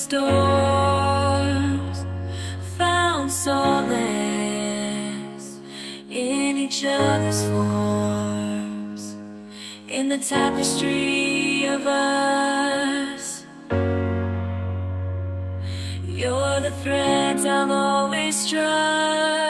Storms found solace in each other's forms in the tapestry of us. You're the thread i've always trust.